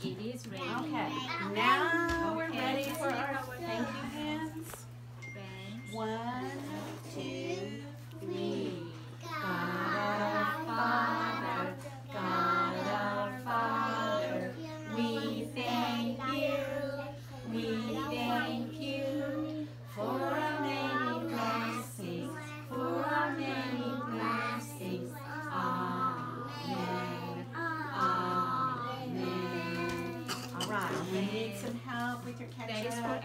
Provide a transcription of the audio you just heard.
It is ready. Okay, now we're ready for our thank you hands. One, two, We need some help with your ketchup?